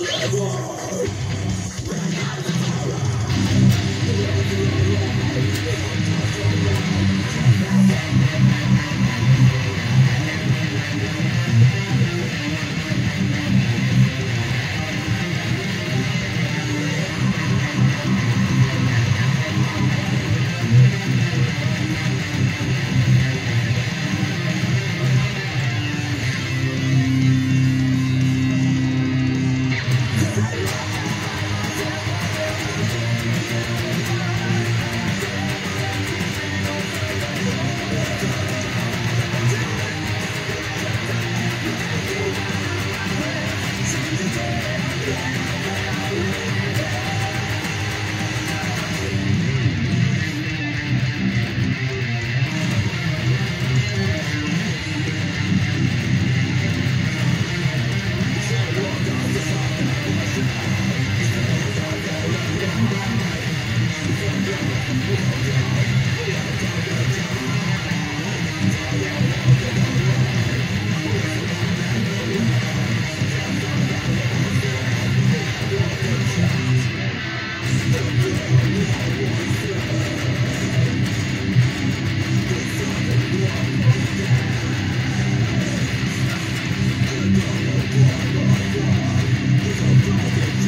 Whoa.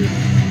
you.